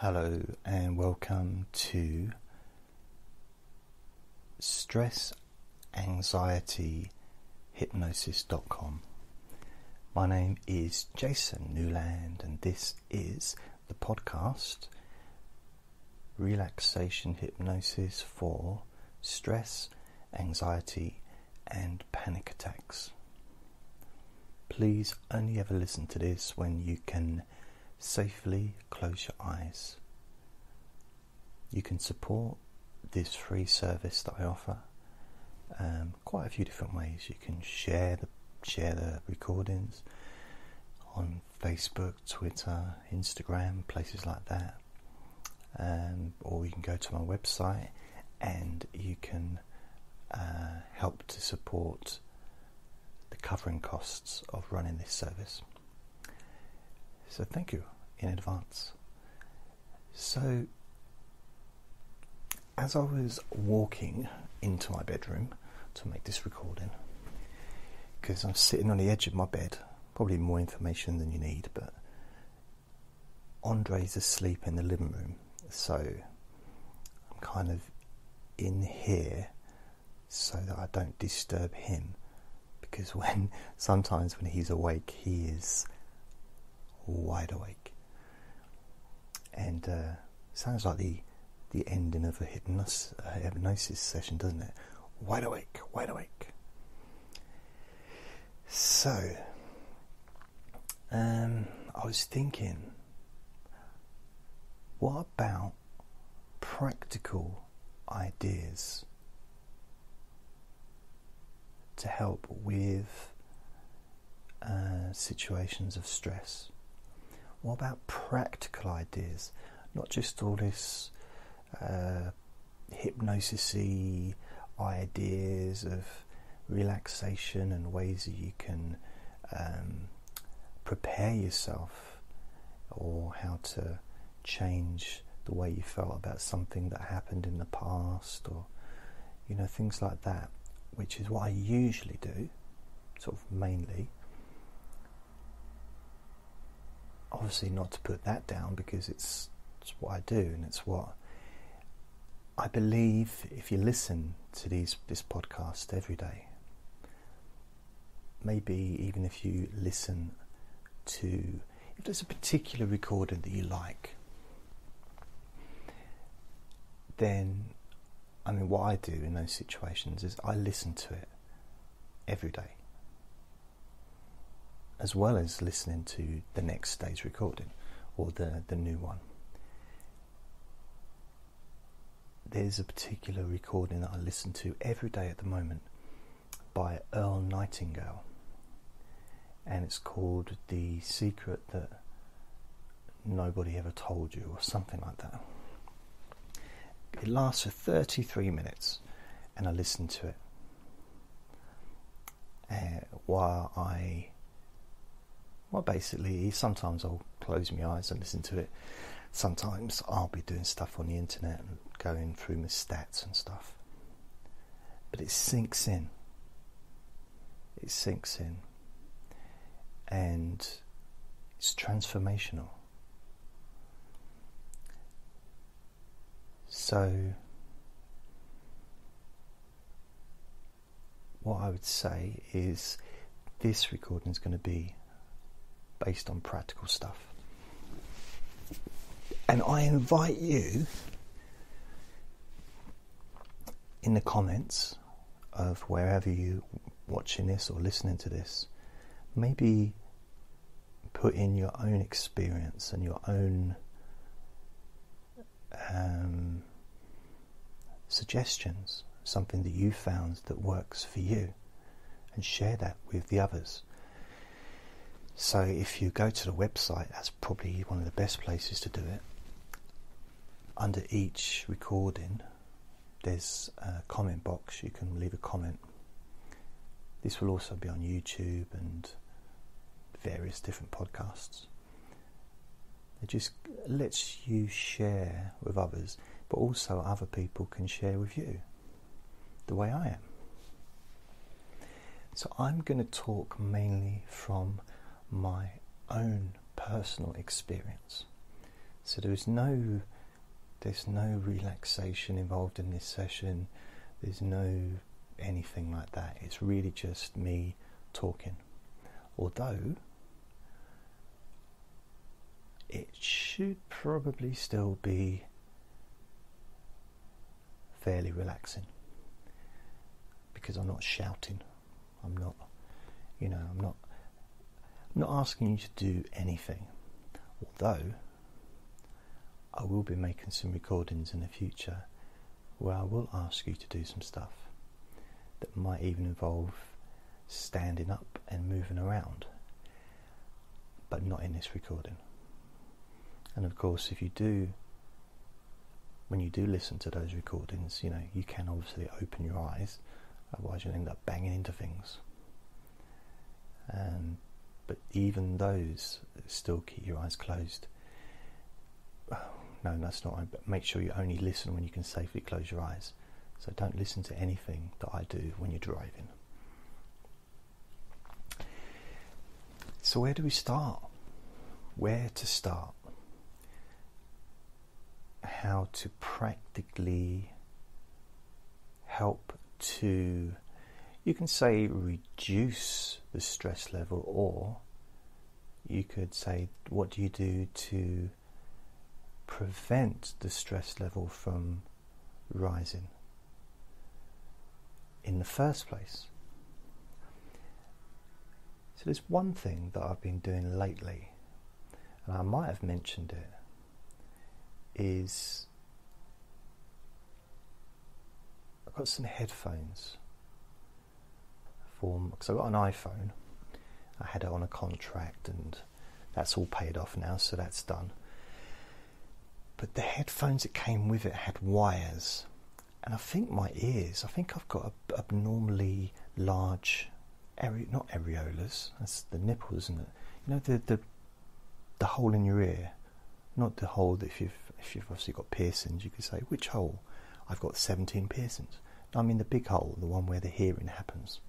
Hello and welcome to Stress Anxiety Hypnosis.com. My name is Jason Newland, and this is the podcast Relaxation Hypnosis for Stress, Anxiety, and Panic Attacks. Please only ever listen to this when you can safely close your eyes. You can support this free service that I offer um, quite a few different ways. You can share the share the recordings on Facebook, Twitter, Instagram, places like that, um, or you can go to my website and you can uh, help to support the covering costs of running this service. So thank you in advance. So as I was walking into my bedroom to make this recording, because I'm sitting on the edge of my bed, probably more information than you need, but Andre's asleep in the living room, so I'm kind of in here so that I don't disturb him because when sometimes when he's awake he is wide awake. And uh, sounds like the the ending of a hypnosis, hypnosis session doesn't it? Wide awake wide awake. So um, I was thinking what about practical ideas to help with uh, situations of stress? What about practical ideas? Not just all this uh, hypnosis ideas of relaxation and ways that you can um, prepare yourself or how to change the way you felt about something that happened in the past or you know things like that which is what I usually do, sort of mainly. Obviously, not to put that down because it's, it's what I do and it's what I believe if you listen to these this podcast every day, maybe even if you listen to if there's a particular recording that you like, then I mean, what I do in those situations is I listen to it every day, as well as listening to the next day's recording or the, the new one. There's a particular recording that I listen to every day at the moment by Earl Nightingale, and it's called The Secret That Nobody Ever Told You, or something like that. It lasts for 33 minutes, and I listen to it uh, while I. Well, basically, sometimes I'll close my eyes and listen to it. Sometimes I'll be doing stuff on the internet and going through my stats and stuff. But it sinks in. It sinks in. And it's transformational. So, what I would say is this recording is going to be based on practical stuff. And I invite you in the comments of wherever you watching this or listening to this, maybe put in your own experience and your own um, suggestions, something that you found that works for you, and share that with the others. So, if you go to the website, that's probably one of the best places to do it. Under each recording, there's a comment box, you can leave a comment. This will also be on YouTube and various different podcasts. It just lets you share with others, but also other people can share with you the way I am. So I'm going to talk mainly from my own personal experience. So there is no there's no relaxation involved in this session. There's no anything like that. It's really just me talking. Although it should probably still be fairly relaxing because I'm not shouting. I'm not, you know, I'm not, I'm not asking you to do anything. Although I will be making some recordings in the future where I will ask you to do some stuff that might even involve standing up and moving around, but not in this recording. And of course, if you do, when you do listen to those recordings, you know, you can obviously open your eyes, otherwise, you'll end up banging into things. Um, but even those still keep your eyes closed no, that's not. Right, But make sure you only listen when you can safely close your eyes. So don't listen to anything that I do when you're driving. So, where do we start? Where to start? How to practically help to, you can say, reduce the stress level, or you could say, what do you do to prevent the stress level from rising in the first place. So, there's one thing that I've been doing lately, and I might have mentioned it, is I've got some headphones for because I've got an iPhone. I had it on a contract, and that's all paid off now, so that's done but the headphones that came with it had wires, and I think my ears. I think I've got abnormally large, are- not areolas. That's the nipple, isn't it? You know the the the hole in your ear, not the hole that if you've if you've obviously got piercings, you could say which hole. I've got 17 piercings. I mean the big hole, the one where the hearing happens.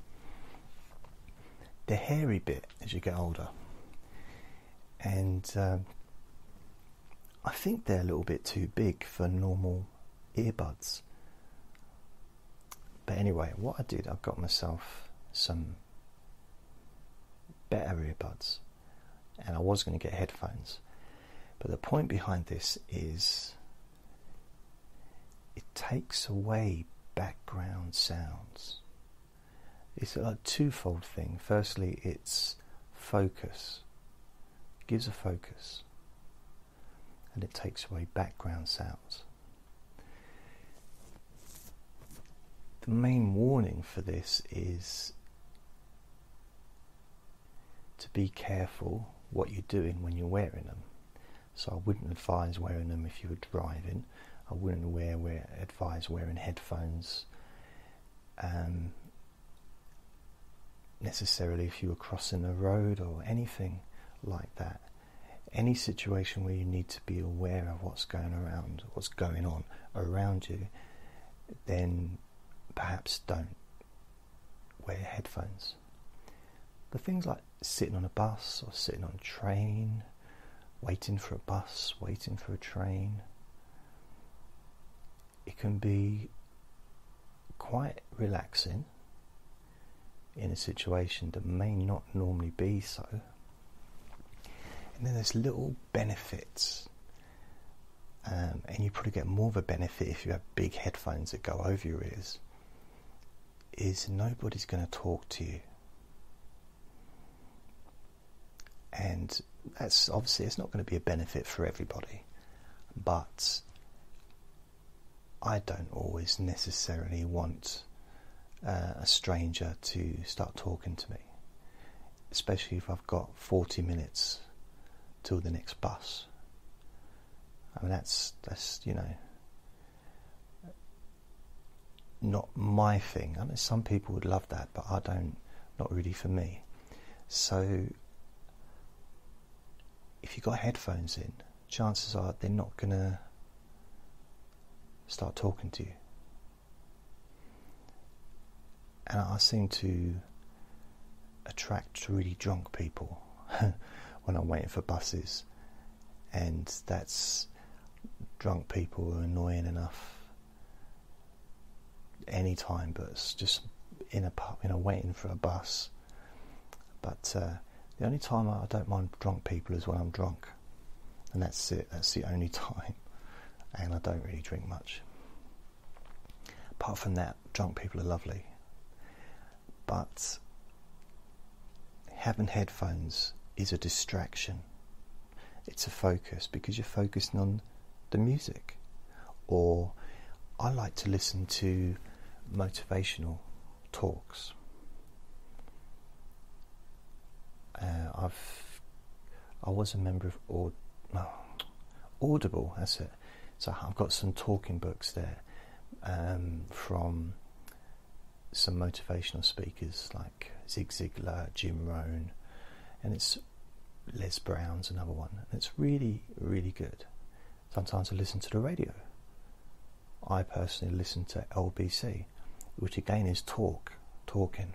The hairy bit as you get older, and um, I think they're a little bit too big for normal earbuds. But anyway, what I did, I got myself some better earbuds and I was going to get headphones. But the point behind this is it takes away background sounds. It's a twofold thing. Firstly, it's focus, it gives a focus and it takes away background sounds. The main warning for this is to be careful what you're doing when you're wearing them. So I wouldn't advise wearing them if you were driving. I wouldn't wear, wear advise wearing headphones um, necessarily if you were crossing a road or anything like that any situation where you need to be aware of what's going around, what's going on around you, then perhaps don't wear headphones. But things like sitting on a bus or sitting on a train, waiting for a bus, waiting for a train, it can be quite relaxing in a situation that may not normally be so and then there's little benefits. Um, and you probably get more of a benefit if you have big headphones that go over your ears. Is nobody's going to talk to you, and that's obviously it's not going to be a benefit for everybody, but I don't always necessarily want uh, a stranger to start talking to me, especially if I've got 40 minutes till the next bus. I mean, that's that's you know not my thing. I mean, some people would love that, but I don't. Not really for me. So, if you've got headphones in, chances are they're not going to start talking to you. And I seem to attract really drunk people when I'm waiting for buses. and that's drunk people are annoying enough any time, but it's just in a pub, you know, waiting for a bus. But uh, the only time I don't mind drunk people is when I'm drunk, and that's it. That's the only time, and I don't really drink much. Apart from that, drunk people are lovely, but having headphones is a distraction. It's a focus because you're focusing on the music. Or I like to listen to motivational talks. Uh, I've I was a member of Aud- Audible. That's it. So I've got some talking books there um, from some motivational speakers like Zig Ziglar, Jim Rohn, and it's Les Brown's another one. And it's really, really good. Sometimes I listen to the radio. I personally listen to LBC, which again is talk, talking.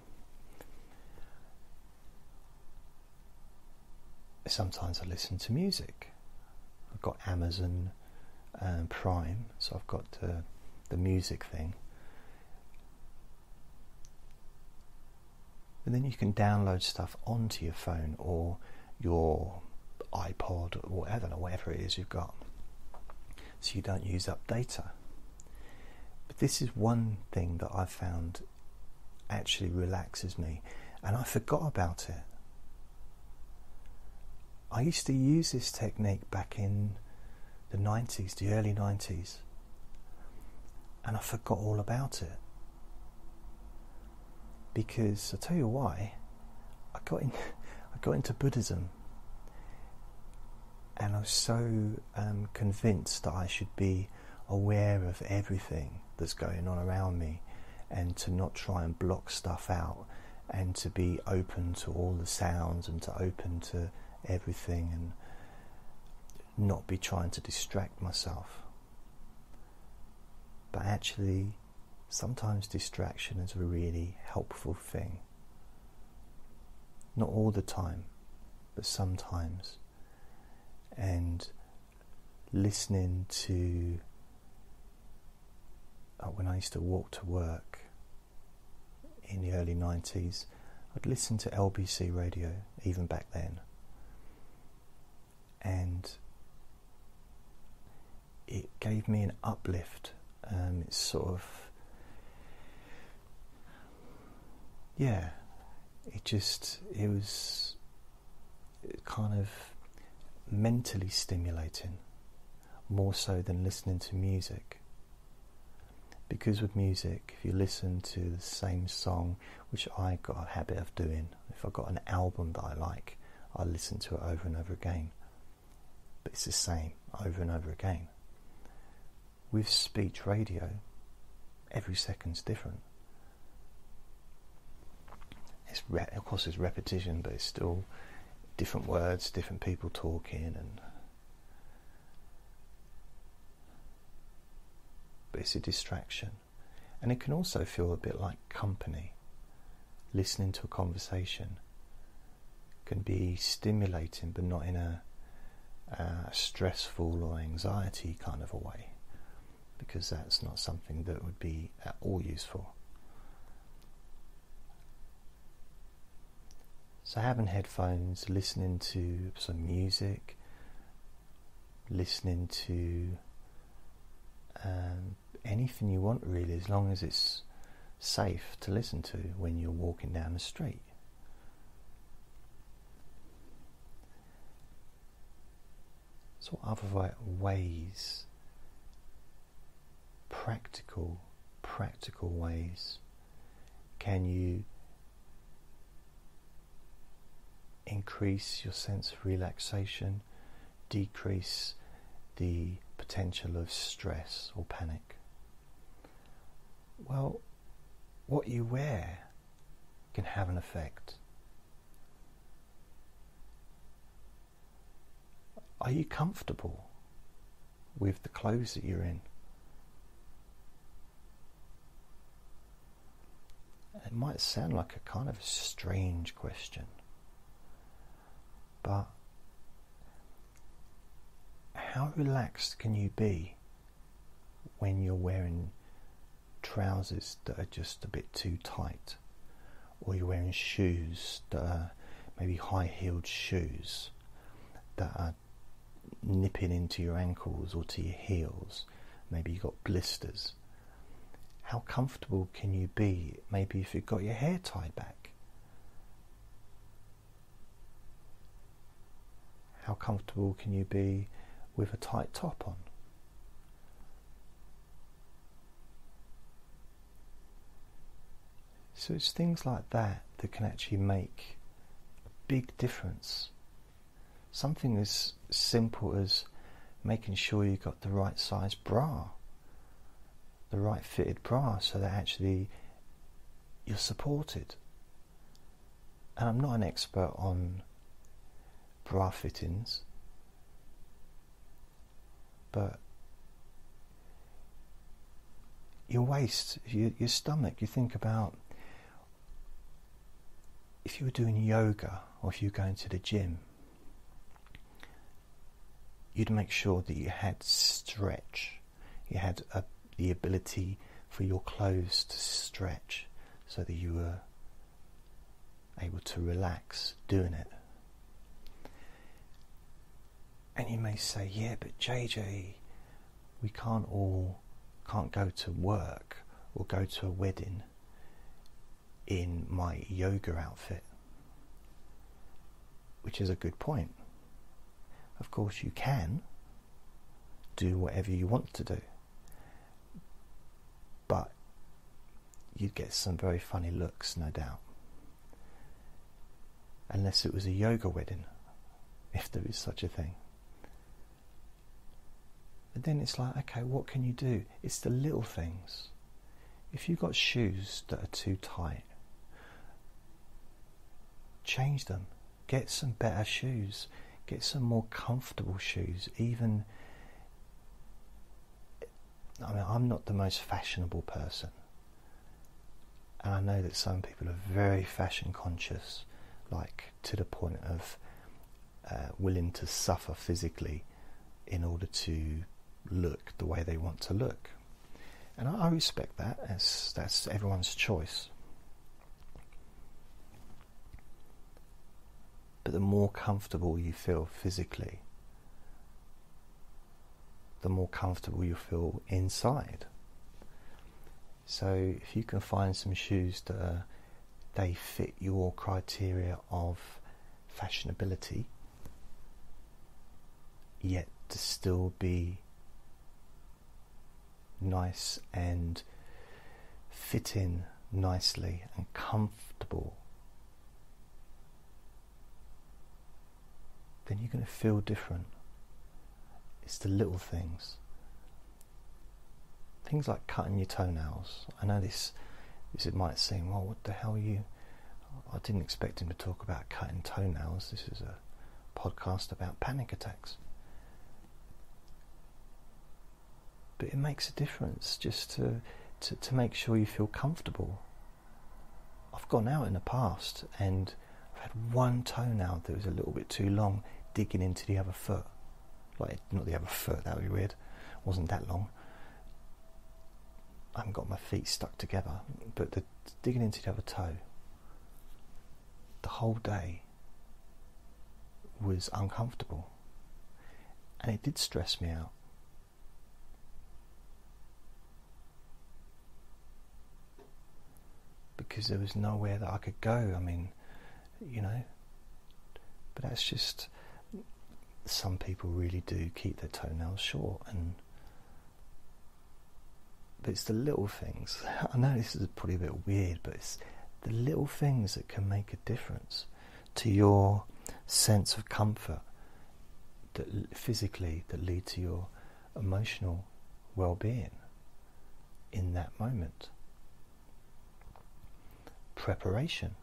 Sometimes I listen to music. I've got Amazon um, Prime, so I've got the, the music thing. And then you can download stuff onto your phone or your iPod or whatever, whatever it is you've got, so you don't use up data. But this is one thing that I've found actually relaxes me, and I forgot about it. I used to use this technique back in the 90s, the early 90s, and I forgot all about it because I'll tell you why. I got in, I got into Buddhism, and I was so um, convinced that I should be aware of everything that's going on around me, and to not try and block stuff out, and to be open to all the sounds, and to open to everything, and not be trying to distract myself. But actually sometimes distraction is a really helpful thing. Not all the time, but sometimes. And listening to uh, when I used to walk to work in the early 90s, I'd listen to LBC radio even back then. And it gave me an uplift. Um, it's sort of yeah, it just it was kind of mentally stimulating more so than listening to music. Because with music, if you listen to the same song, which I got a habit of doing, if I've got an album that I like, I listen to it over and over again. But it's the same over and over again. With speech radio, every second's different it's of course it's repetition, but it's still different words, different people talking, and but it's a distraction, and it can also feel a bit like company. Listening to a conversation can be stimulating, but not in a, a stressful or anxiety kind of a way, because that's not something that would be at all useful. So, having headphones, listening to some music, listening to um, anything you want, really, as long as it's safe to listen to when you're walking down the street. So, other ways, practical, practical ways, can you increase your sense of relaxation, decrease the potential of stress or panic? Well, what you wear can have an effect. Are you comfortable with the clothes that you're in? It might sound like a kind of strange question. But how relaxed can you be when you're wearing trousers that are just a bit too tight, or you're wearing shoes that are maybe high heeled shoes that are nipping into your ankles or to your heels. Maybe you've got blisters. How comfortable can you be? Maybe if you've got your hair tied back. How comfortable can you be with a tight top on? So it's things like that that can actually make a big difference. Something as simple as making sure you've got the right size bra, the right fitted bra, so that actually you're supported. And I'm not an expert on bra fittings, but your waist, your, your stomach, you think about if you were doing yoga or if you were going to the gym, you'd make sure that you had stretch. You had a, the ability for your clothes to stretch so that you were able to relax doing it. And you may say, yeah, but JJ, we can't all can't go to work or go to a wedding in my yoga outfit, which is a good point. Of course, you can do whatever you want to do, but you'd get some very funny looks, no doubt. Unless it was a yoga wedding, if there is such a thing. But then it's like, okay, what can you do? It's the little things. If you've got shoes that are too tight, change them. Get some better shoes. Get some more comfortable shoes. Even, I mean, I'm not the most fashionable person. And I know that some people are very fashion conscious, like to the point of uh, willing to suffer physically in order to look the way they want to look. And I, respect that, as that's everyone's choice. But the more comfortable you feel physically, the more comfortable you feel inside. So if you can find some shoes that are, they fit your criteria of fashionability, yet to still be nice and fit in nicely and comfortable then you're going to feel different. It's the little things. Things like cutting your toenails. I know this, this it might seem, well, what the hell are you? I didn't expect him to talk about cutting toenails. This is a podcast about panic attacks. But it makes a difference just to, to, to make sure you feel comfortable. I've gone out in the past and I've had one toenail that was a little bit too long digging into the other foot. Like, not the other foot, that would be weird. It wasn't that long. I haven't got my feet stuck together, but the digging into the other toe, the whole day was uncomfortable. And it did stress me out. Because there was nowhere that I could go. I mean, you know, but that's just some people really do keep their toenails short and but it's the little things I know this is probably a bit weird but it's the little things that can make a difference to your sense of comfort that physically that lead to your emotional well-being in that moment preparation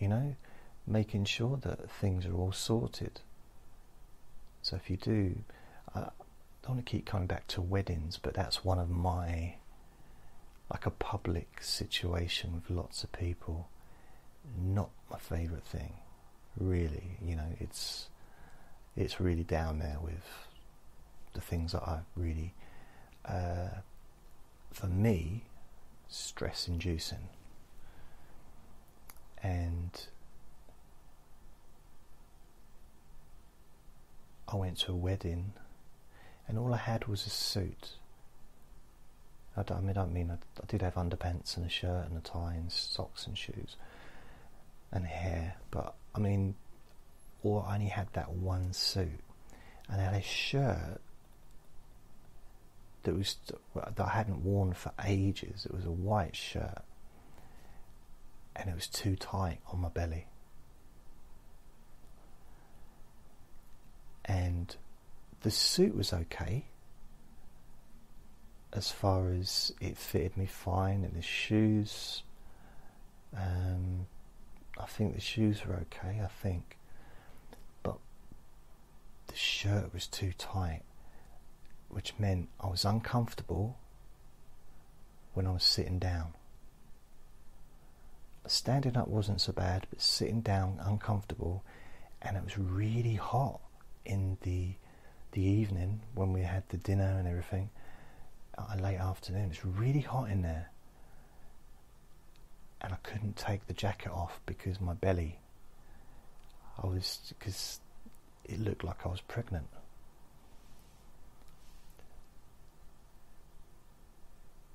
you know making sure that things are all sorted. So if you do, I don't want to keep coming back to weddings, but that's one of my, like a public situation with lots of people, not my favourite thing. Really, you know, it's it's really down there with the things that I really, uh, for me, stress inducing. And I went to a wedding and all I had was a suit. I, don't, I mean, I mean I, I did have underpants and a shirt and a tie and socks and shoes and hair, but I mean, or I only had that one suit, and I had a shirt that was that I hadn't worn for ages. It was a white shirt, and it was too tight on my belly, and the suit was okay as far as it fitted me fine, and the shoes. Um, I think the shoes were okay. I think but the shirt was too tight, which meant I was uncomfortable when I was sitting down. Standing up wasn't so bad, but sitting down uncomfortable, and it was really hot in the the evening when we had the dinner and everything. Uh, a late afternoon, it's really hot in there, and I couldn't take the jacket off because my belly. I was because it looked like I was pregnant.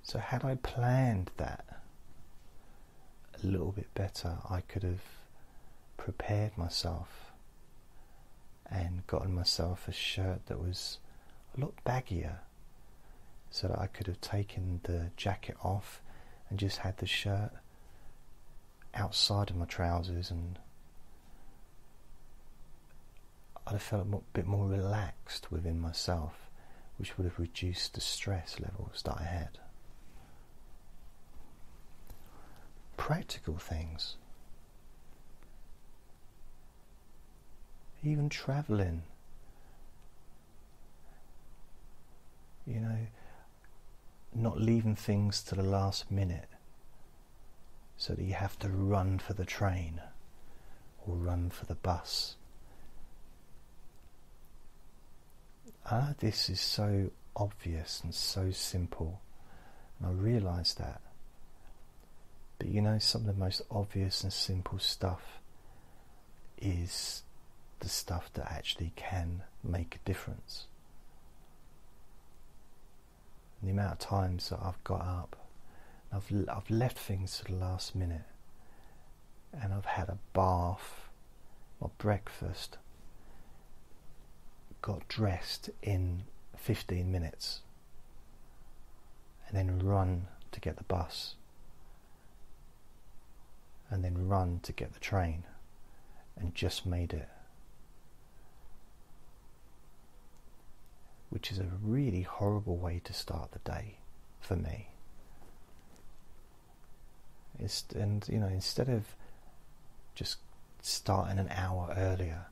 So, had I planned that a little bit better, I could have prepared myself and gotten myself a shirt that was a lot baggier so that I could have taken the jacket off and just had the shirt outside of my trousers and I'd have felt a bit more relaxed within myself, which would have reduced the stress levels that I had. Practical things. Even travelling. You know, not leaving things to the last minute so that you have to run for the train or run for the bus ah, this is so obvious and so simple. And I realise that. But you know, some of the most obvious and simple stuff is the stuff that actually can make a difference. And the amount of times that I've got up, I've, I've left things to the last minute, and I've had a bath, or breakfast, got dressed in 15 minutes and then run to get the bus and then run to get the train and just made it. Which is a really horrible way to start the day for me. It's, and you know, instead of just starting an hour earlier,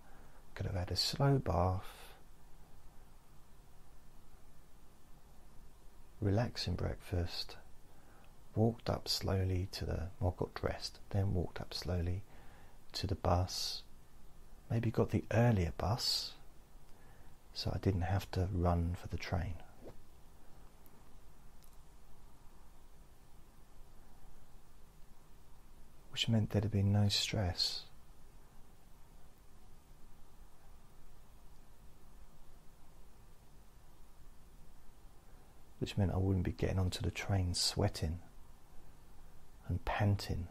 could have had a slow bath, relaxing breakfast, walked up slowly to the, well, got dressed, then walked up slowly to the bus, maybe got the earlier bus so I didn't have to run for the train. Which meant there'd have been no stress. which meant I wouldn't be getting onto the train sweating and panting.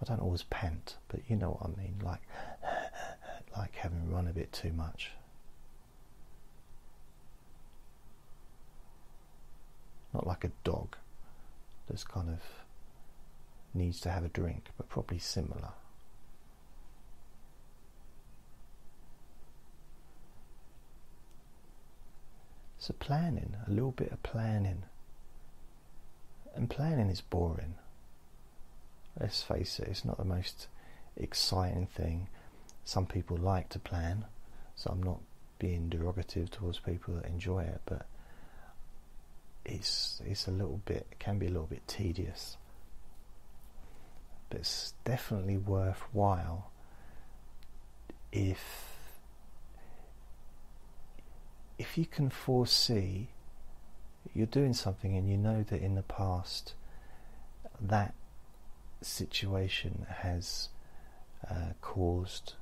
I don't always pant, but you know what I mean, like like having run a bit too much. Not like a dog that's kind of needs to have a drink, but probably similar. So planning, a little bit of planning. And planning is boring. Let's face it, it's not the most exciting thing. Some people like to plan, so I'm not being derogative towards people that enjoy it, but it's it's a little bit it can be a little bit tedious. but it's definitely worthwhile if if you can foresee you're doing something and you know that in the past that situation has uh, caused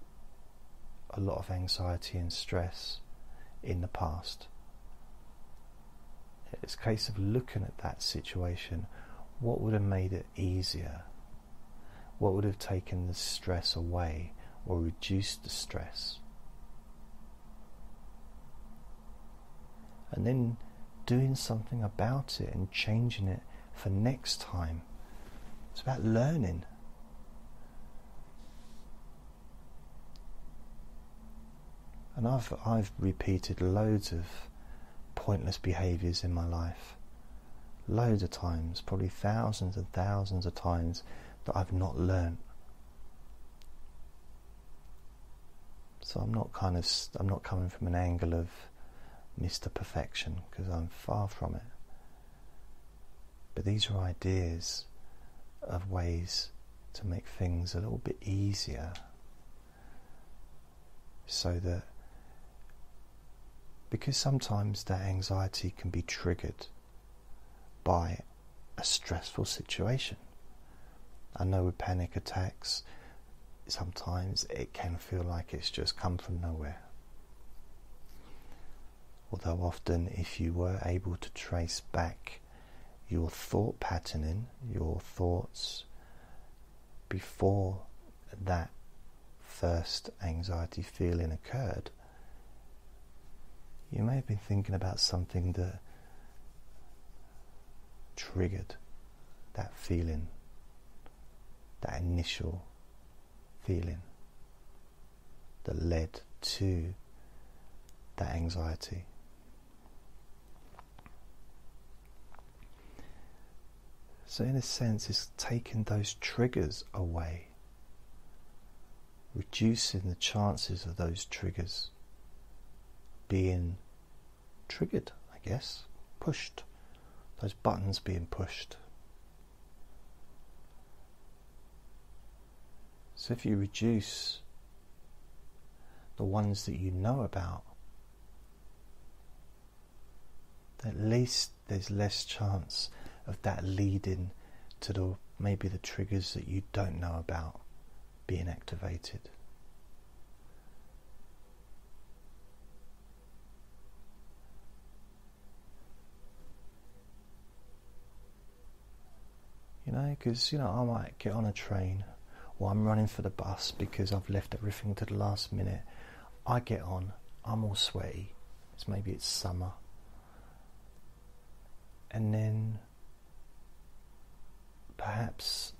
a lot of anxiety and stress in the past. It's a case of looking at that situation. What would have made it easier? What would have taken the stress away or reduced the stress? And then doing something about it and changing it for next time. It's about learning. And I've I've repeated loads of pointless behaviours in my life. Loads of times, probably thousands and thousands of times that I've not learnt. So I'm not kind of I'm not coming from an angle of Mr. Perfection because I'm far from it. But these are ideas of ways to make things a little bit easier so that because sometimes that anxiety can be triggered by a stressful situation. I know with panic attacks, sometimes it can feel like it's just come from nowhere. Although often, if you were able to trace back your thought patterning, your thoughts before that first anxiety feeling occurred, you may have been thinking about something that triggered that feeling, that initial feeling that led to that anxiety. So, in a sense, it's taking those triggers away, reducing the chances of those triggers being triggered, I guess, pushed, those buttons being pushed. So if you reduce the ones that you know about, at least there's less chance of that leading to the maybe the triggers that you don't know about being activated. You know, because you know I might get on a train or I'm running for the bus because I've left everything to the last minute. I get on, I'm all sweaty. It's maybe it's summer, and then perhaps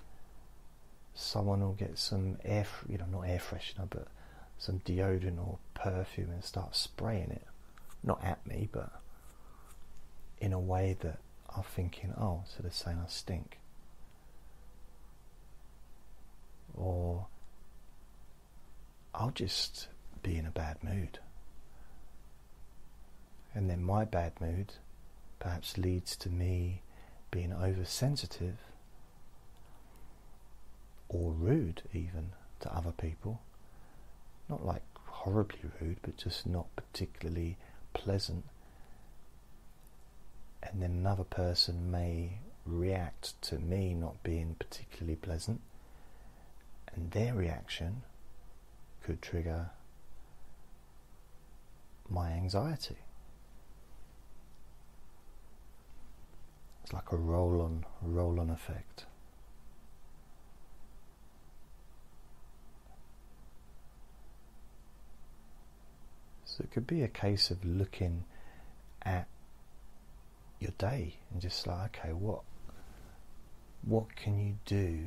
someone will get some air, you know, not air freshener, but some deodorant or perfume and start spraying it, not at me, but in a way that I'm thinking, oh, so they're saying I stink or I'll just be in a bad mood. And then my bad mood perhaps leads to me being oversensitive or rude, even to other people. Not like horribly rude, but just not particularly pleasant. And then another person may react to me not being particularly pleasant and their reaction could trigger my anxiety. It's like a roll on roll on effect. So it could be a case of looking at your day and just like, okay, what what can you do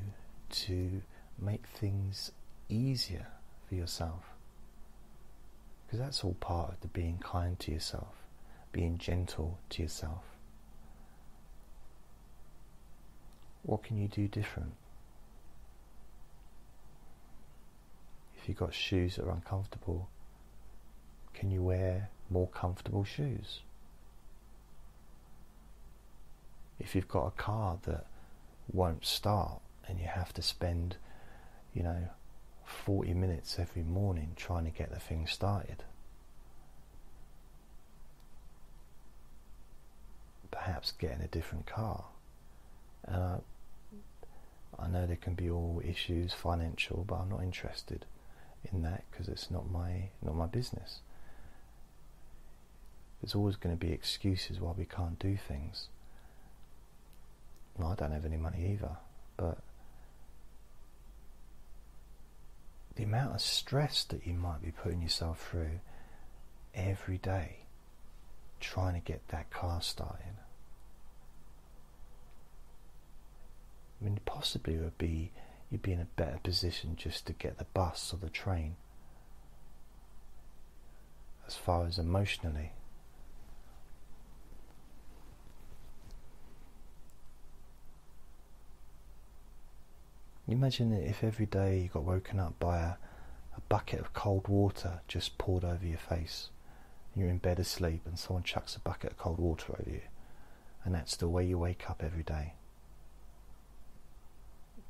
to make things easier for yourself. Because that's all part of the being kind to yourself, being gentle to yourself. What can you do different? If you've got shoes that are uncomfortable, can you wear more comfortable shoes? If you've got a car that won't start and you have to spend, you know, 40 minutes every morning trying to get the thing started. Perhaps getting a different car. And I, I know there can be all issues financial, but I'm not interested in that because it's not my not my business. There's always going to be excuses why we can't do things. Well, I don't have any money either, but the amount of stress that you might be putting yourself through every day trying to get that car started. I mean, possibly would be you'd be in a better position just to get the bus or the train. As far as emotionally. Imagine if every day you got woken up by a, a bucket of cold water just poured over your face. You're in bed asleep and someone chucks a bucket of cold water over you. And that's the way you wake up every day.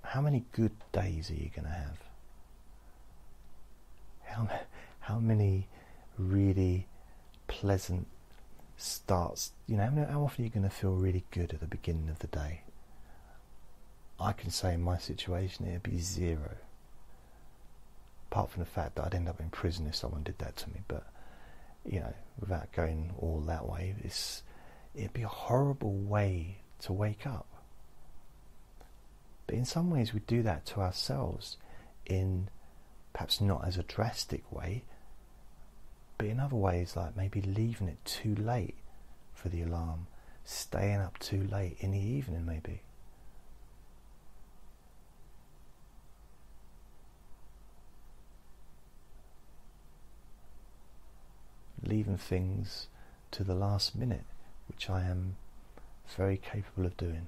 How many good days are you going to have? How, how many really pleasant starts? You know, how often are you going to feel really good at the beginning of the day? I can say in my situation it'd be zero. Apart from the fact that I'd end up in prison if someone did that to me, but you know, without going all that way, it's it'd be a horrible way to wake up. But in some ways, we do that to ourselves in perhaps not as a drastic way, but in other ways, like maybe leaving it too late for the alarm, staying up too late in the evening, maybe. Leaving things to the last minute, which I am very capable of doing.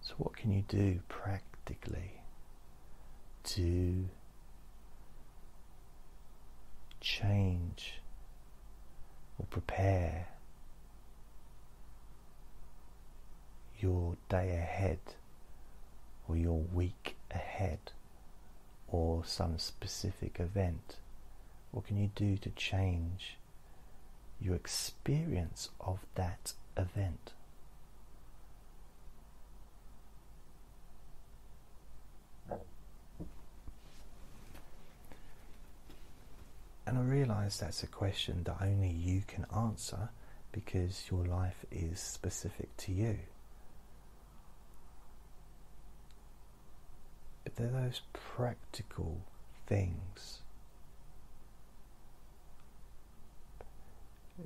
So, what can you do practically to change or prepare your day ahead or your week ahead or some specific event? What can you do to change your experience of that event? And I realise that's a question that only you can answer because your life is specific to you. They're those practical things.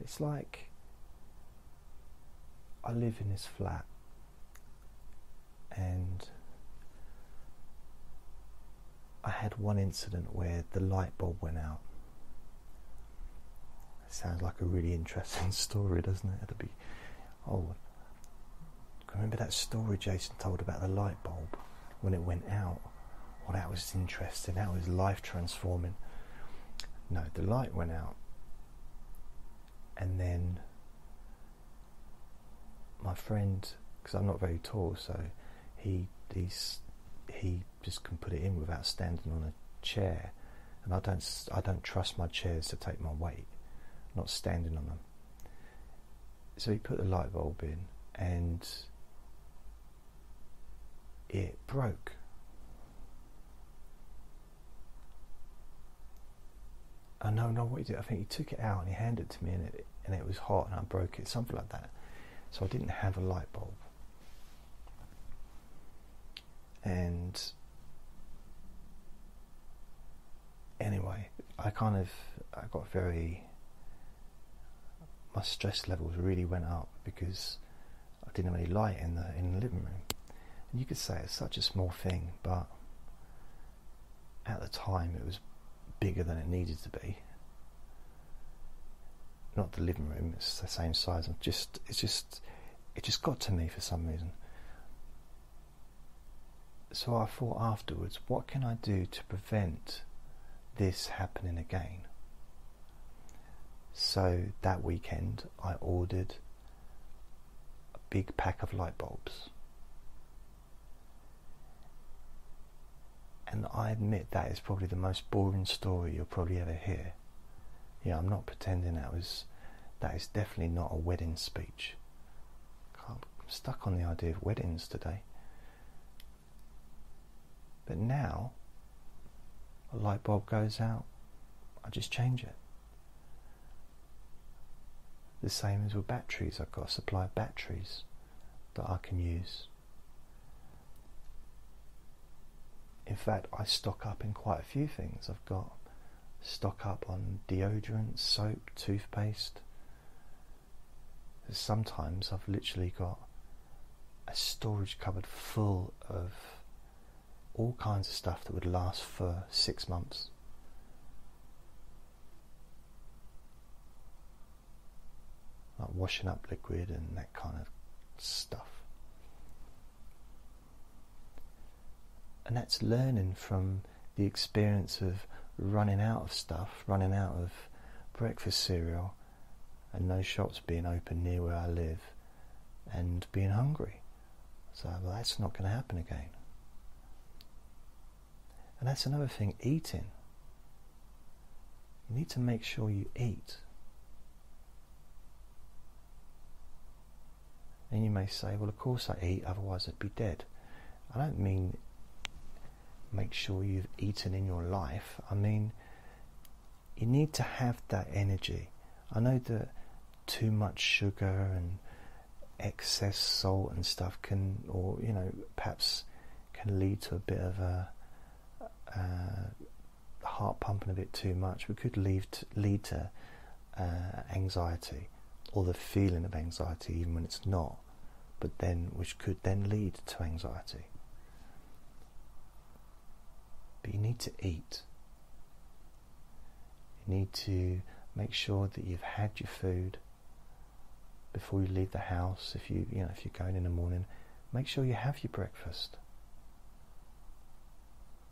It's like I live in this flat and I had one incident where the light bulb went out sounds like a really interesting story, doesn't it? It'll be, oh, remember that story Jason told about the light bulb when it went out? Well, that was interesting. That was life transforming. No, the light went out, and then my friend, because I'm not very tall, so he he's he just can put it in without standing on a chair, and I don't I don't trust my chairs to take my weight not standing on them. So he put the light bulb in and it broke. I know, no, what he did, I think he took it out and he handed it to me and it, and it was hot and I broke it, something like that. So I didn't have a light bulb. And anyway, I kind of I got very my stress levels really went up because I didn't have any light in the in the living room. And you could say it's such a small thing, but at the time it was bigger than it needed to be. Not the living room; it's the same size. And just it's just it just got to me for some reason. So I thought afterwards, what can I do to prevent this happening again. So that weekend, I ordered a big pack of light bulbs. And I admit that is probably the most boring story you'll probably ever hear. Yeah, I'm not pretending that was that is definitely not a wedding speech. I'm stuck on the idea of weddings today. But now, a light bulb goes out, I just change it. The same as with batteries, I've got a supply of batteries that I can use. In fact, I stock up in quite a few things. I've got stock up on deodorant, soap, toothpaste. Sometimes I've literally got a storage cupboard full of all kinds of stuff that would last for six months. Like washing up liquid and that kind of stuff. And that's learning from the experience of running out of stuff, running out of breakfast cereal, and no shops being open near where I live, and being hungry. So, well, that's not going to happen again. And that's another thing eating. You need to make sure you eat. And you may say, well, of course I eat, otherwise I'd be dead. I don't mean make sure you've eaten in your life. I mean, you need to have that energy. I know that too much sugar and excess salt and stuff can, or you know, perhaps can lead to a bit of a uh, heart pumping a bit too much. We could lead to, lead to uh, anxiety or the feeling of anxiety, even when it's not, but then which could then lead to anxiety. But you need to eat. You need to make sure that you've had your food before you leave the house. If you you know if you're going in the morning, make sure you have your breakfast.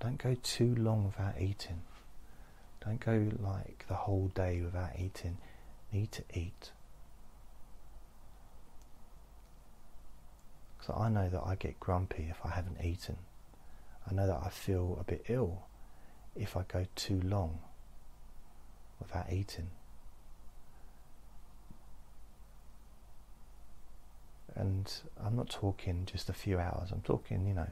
Don't go too long without eating. Don't go like the whole day without eating. Need to eat. Because I know that I get grumpy if I haven't eaten. I know that I feel a bit ill if I go too long without eating. And I'm not talking just a few hours, I'm talking, you know,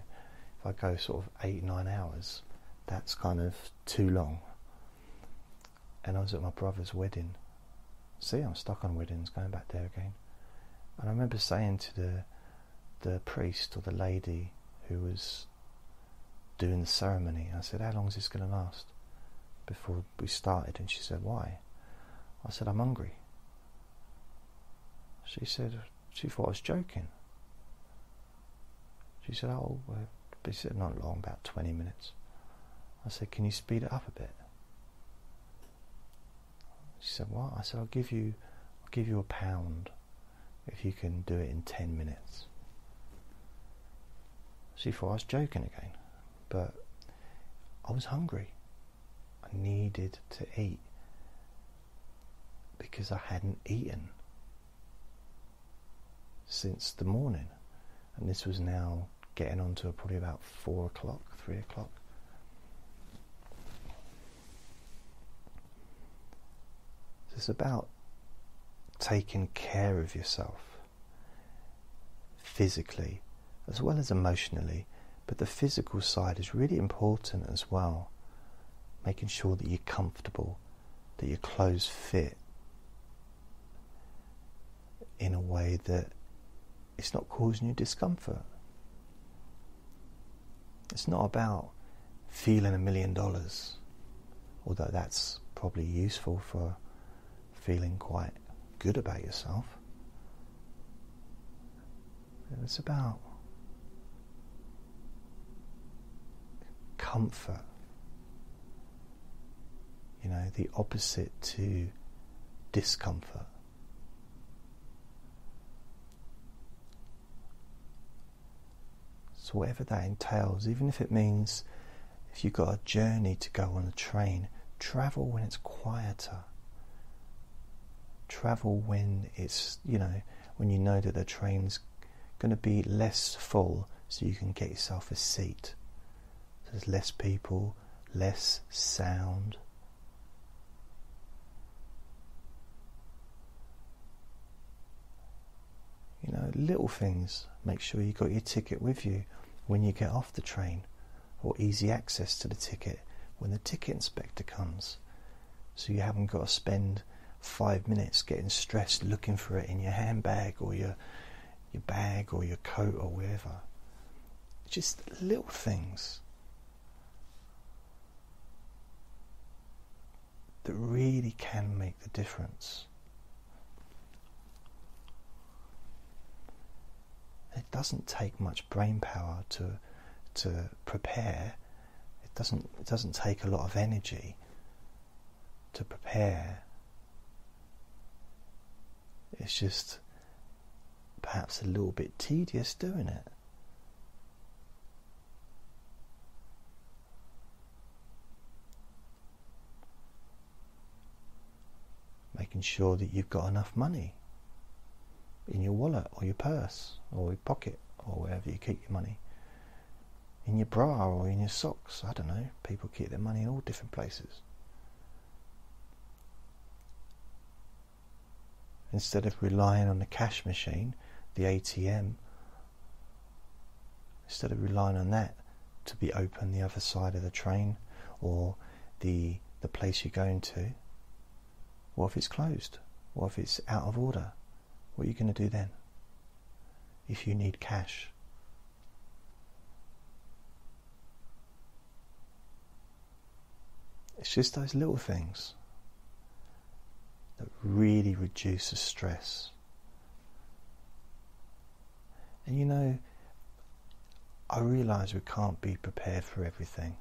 if I go sort of eight, nine hours, that's kind of too long. And I was at my brother's wedding. See, I'm stuck on weddings, going back there again. And I remember saying to the the priest or the lady who was doing the ceremony. I said, How long is this going to last? Before we started, and she said, Why? I said, I'm hungry. She said, She thought I was joking. She said, Oh, well, she said, Not long, about 20 minutes. I said, Can you speed it up a bit? She said, What? I said, I'll give you, I'll give you a pound if you can do it in 10 minutes. She thought I was joking again but I was hungry. I needed to eat because I hadn't eaten since the morning, and this was now getting on to probably about four o'clock, three o'clock. So it's about taking care of yourself physically as well as emotionally but the physical side is really important as well. Making sure that you're comfortable, that your clothes fit in a way that it's not causing you discomfort. It's not about feeling a million dollars, although that's probably useful for feeling quite good about yourself. It's about comfort. You know, the opposite to discomfort. So, whatever that entails, even if it means if you've got a journey to go on a train travel when it's quieter. Travel when it's, you know, when you know that the train's going to be less full so you can get yourself a seat. There's less people, less sound. You know, little things. Make sure you got your ticket with you when you get off the train, or easy access to the ticket when the ticket inspector comes. So you haven't got to spend five minutes getting stressed looking for it in your handbag or your your bag or your coat or wherever. Just little things that really can make the difference. It doesn't take much brain power to to prepare. It doesn't it doesn't take a lot of energy to prepare. It's just perhaps a little bit tedious doing it. Making sure that you've got enough money in your wallet or your purse or your pocket or wherever you keep your money. In your bra or in your socks. I don't know. People keep their money in all different places. Instead of relying on the cash machine, the ATM, instead of relying on that to be open the other side of the train or the the place you're going to, what if it's closed? What if it's out of order? What are you going to do then? If you need cash. It's just those little things that really reduce the stress. And you know, I realise we can't be prepared for everything.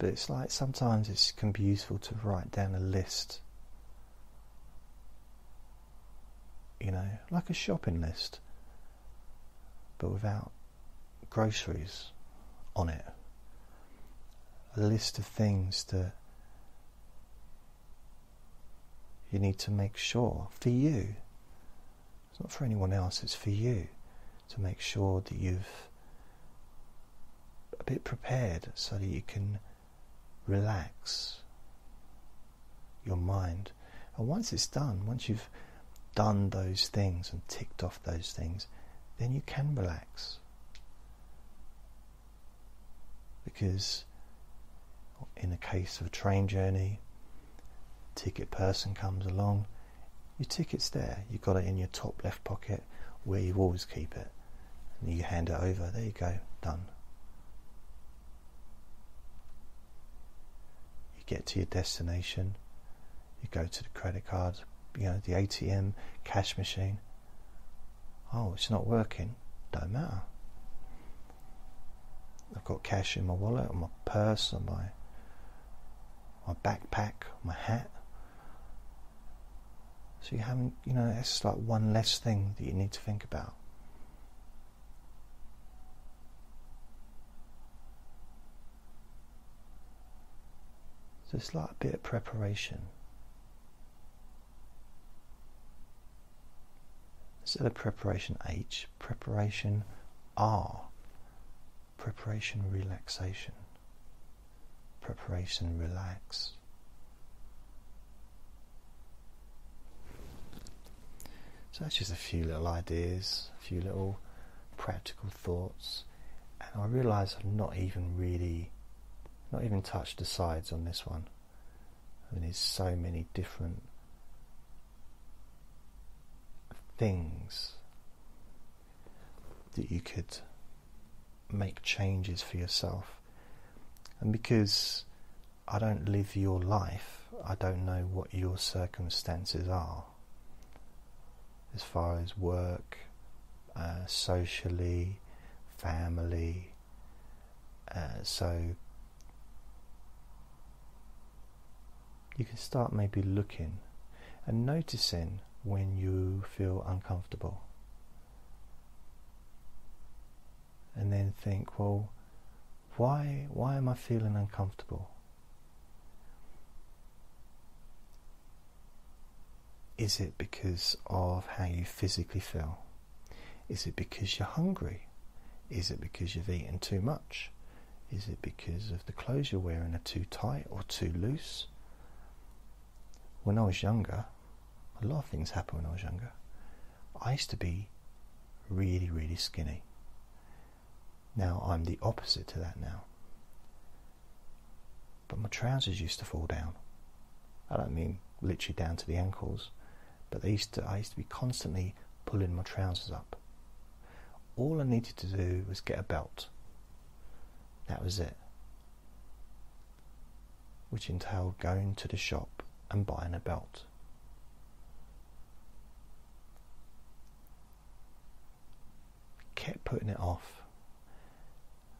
But it's like sometimes it can be useful to write down a list. You know, like a shopping list, but without groceries on it. A list of things that you need to make sure for you. It's not for anyone else, it's for you to make sure that you've a bit prepared so that you can relax your mind. And once it's done, once you've done those things and ticked off those things, then you can relax. Because in the case of a train journey, ticket person comes along, your ticket's there. You've got it in your top left pocket where you always keep it. And you hand it over. There you go, done. Get to your destination, you go to the credit card, you know, the ATM, cash machine. Oh, it's not working. Don't matter. I've got cash in my wallet, or my purse, or my my backpack, my hat. So you haven't, you know, it's like one less thing that you need to think about. It's like a bit of preparation. Instead of preparation H, preparation R. Preparation relaxation. Preparation relax. So that's just a few little ideas, a few little practical thoughts. And I realise I'm not even really not even touched the sides on this one. I mean, there's so many different things that you could make changes for yourself. And because I don't live your life, I don't know what your circumstances are as far as work, uh, socially, family. Uh, so you can start maybe looking and noticing when you feel uncomfortable. And then think, well, why why am I feeling uncomfortable? Is it because of how you physically feel? Is it because you're hungry? Is it because you've eaten too much? Is it because of the clothes you're wearing are too tight or too loose? When I was younger, a lot of things happened when I was younger. I used to be really, really skinny. Now I'm the opposite to that now. But my trousers used to fall down. I don't mean literally down to the ankles, but they used to, I used to be constantly pulling my trousers up. All I needed to do was get a belt. That was it. Which entailed going to the shop and buying a belt. Kept putting it off,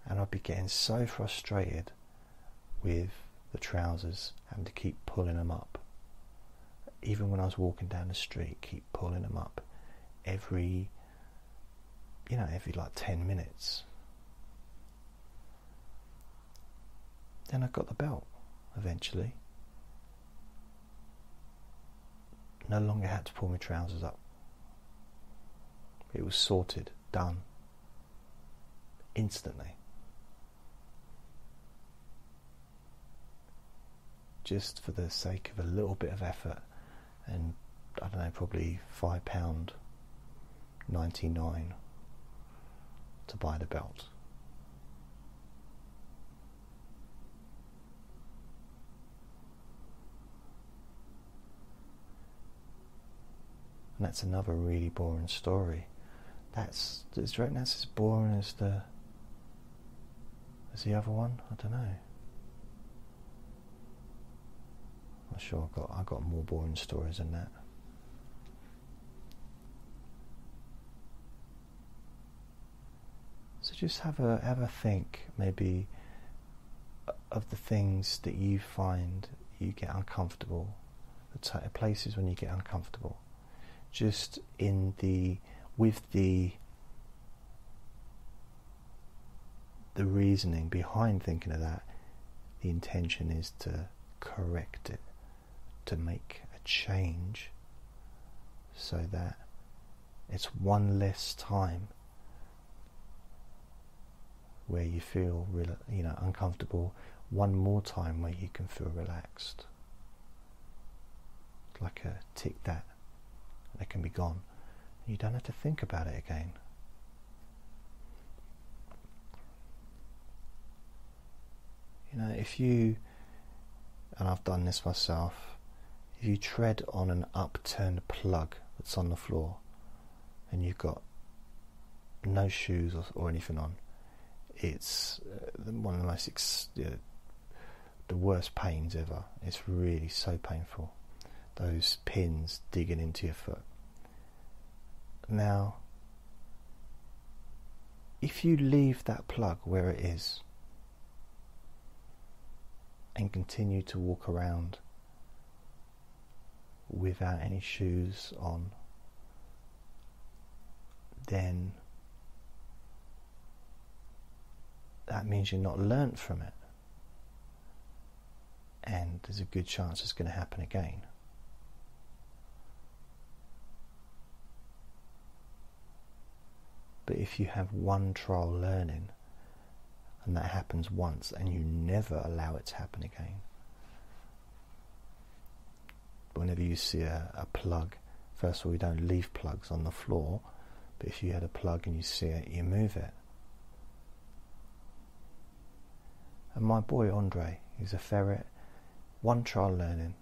and I'd be getting so frustrated with the trousers, having to keep pulling them up. Even when I was walking down the street, keep pulling them up every, you know, every like 10 minutes. Then I got the belt eventually. No longer had to pull my trousers up. It was sorted, done, instantly. Just for the sake of a little bit of effort and I don't know, probably five pound ninety nine to buy the belt. And that's another really boring story. That's you reckon that's as boring as the as the other one? I don't know. I'm sure I got I got more boring stories than that. So just have a have a think maybe of the things that you find you get uncomfortable, the places when you get uncomfortable. Just in the with the the reasoning behind thinking of that, the intention is to correct it, to make a change so that it's one less time where you feel really, you know uncomfortable one more time where you can feel relaxed. Like a tick that it can be gone you don't have to think about it again you know if you and I've done this myself if you tread on an upturned plug that's on the floor and you've got no shoes or, or anything on it's uh, one of the most ex- the worst pains ever. It's really so painful. Those pins digging into your foot. Now, if you leave that plug where it is and continue to walk around without any shoes on, then that means you're not learnt from it. And there's a good chance it's going to happen again. But if you have one trial learning and that happens once and you never allow it to happen again, whenever you see a, a plug, first of all, you don't leave plugs on the floor, but if you had a plug and you see it, you move it. And my boy Andre, he's a ferret, one trial learning.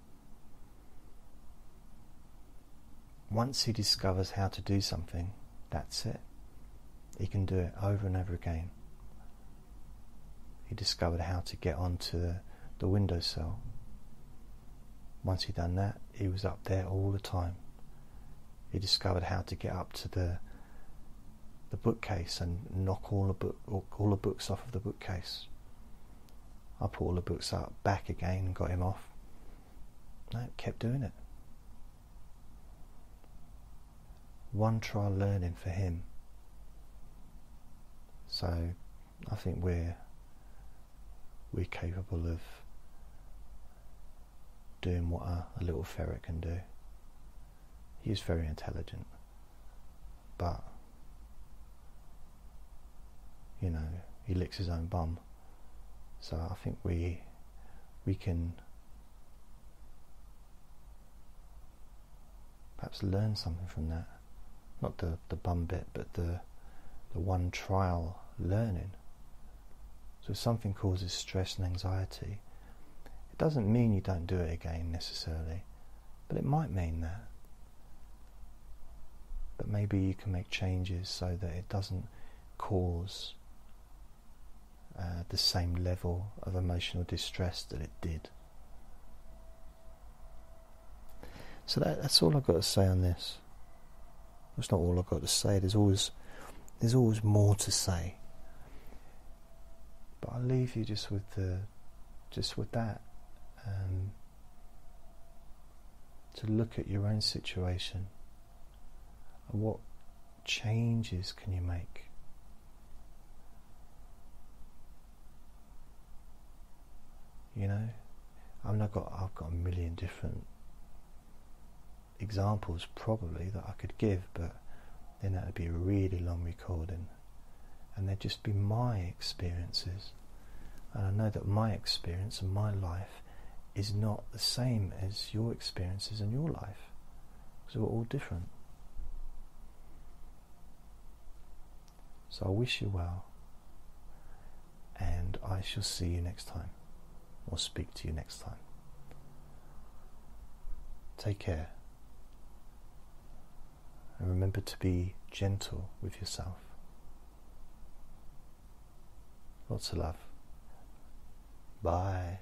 Once he discovers how to do something, that's it. He can do it over and over again. He discovered how to get onto the, the windowsill. Once he'd done that, he was up there all the time. He discovered how to get up to the the bookcase and knock all the book all the books off of the bookcase. I put all the books up back again and got him off. No, kept doing it. One trial learning for him. So I think we're we're capable of doing what a, a little ferret can do. He's very intelligent, but you know, he licks his own bum. So I think we we can perhaps learn something from that. Not the, the bum bit, but the the one trial learning. So if something causes stress and anxiety, it doesn't mean you don't do it again necessarily, but it might mean that. But maybe you can make changes so that it doesn't cause uh, the same level of emotional distress that it did. So that, that's all I've got to say on this. That's not all I've got to say. There's always there's always more to say. But I'll leave you just with the just with that. Um, to look at your own situation what changes can you make You know, I've got I've got a million different examples probably that I could give, but then that would be a really long recording, and they'd just be my experiences. And I know that my experience and my life is not the same as your experiences and your life, because we're all different. So I wish you well, and I shall see you next time or speak to you next time. Take care. And remember to be gentle with yourself. Lots of love. Bye.